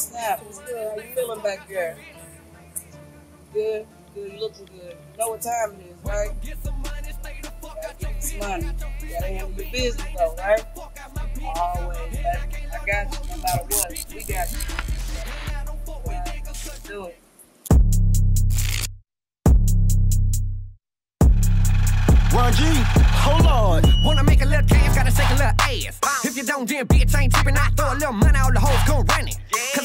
Snap. It's good. How you feeling back there? Good. Good. You looking good. You know what time it is, right? Some money. You gotta handle your business though, right? Always. I got you no matter what. We got you. Do it. Ron G, hold on. Wanna make a little cash, gotta shake a little ass. If you don't, then bitch I ain't tipping. I throw a little money, all the hoes gon' run it.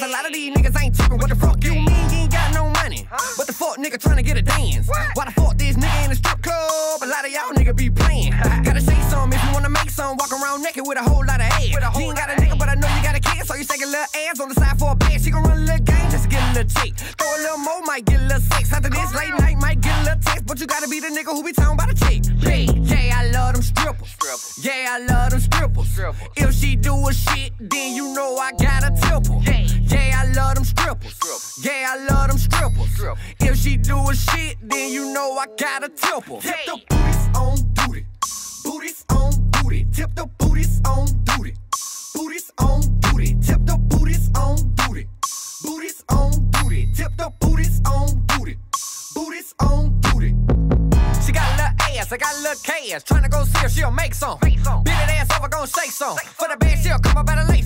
A lot of these niggas ain't tipping. What the fuck you mean you ain't got no money? But the fuck nigga tryna get a dance. Why the fuck this nigga in the strip club? A lot of y'all nigga be playing. Gotta say something if you wanna make some. Walk around naked with a whole lot of ass. You ain't got a nigga, but I know you got a kid. So you shake a little ass on the side for a bed. She gon' run a little game just to get a little chick. Throw a little more, might get a little sex. After this late night, might get a little text. But you gotta be the nigga who be talking about a chick. Hey, yeah, I love them strippers. Yeah, I love them strippers. If she do a shit, then you know I gotta tip her. Yeah, I love them strippers. Yeah, I love them strippers. If she do a shit, then you know I gotta tip her. Tip the booties on booty. Booties on booty. Tip the booties on booty. Booties on booty. Tip the booties on booty. Booties on booty. Tip the booties on booty. Booties on booty. She got a little ass, I got a little cash. Tryna go see her, she'll make some. Bend that ass over, gon' shake some. For the bed, she'll come up at a late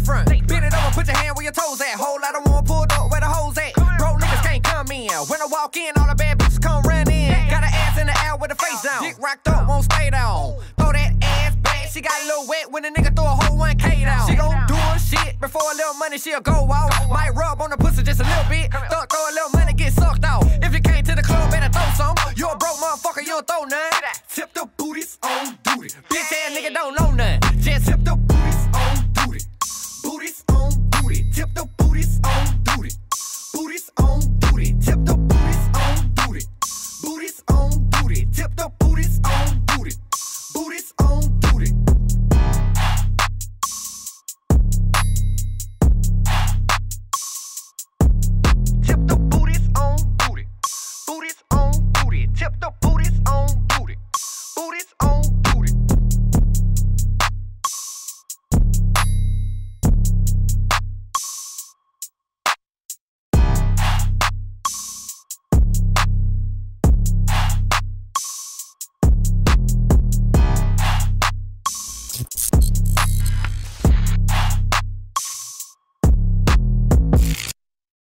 in. When I walk in, all the bad bitches come run in. Got her ass in the air with the face down. Dick rocked up, won't stay down. Throw that ass back, she got a little wet when the nigga throw a whole 1K down. She gon' do her shit before a little money, she'll go out. Might rub on the pussy just a little bit. Throw, throw a little money, get sucked out. If you came to the club, better throw some. You a broke motherfucker, you don't throw none. Tip the booties on duty. Bitch ass nigga don't know none. Just tip the booties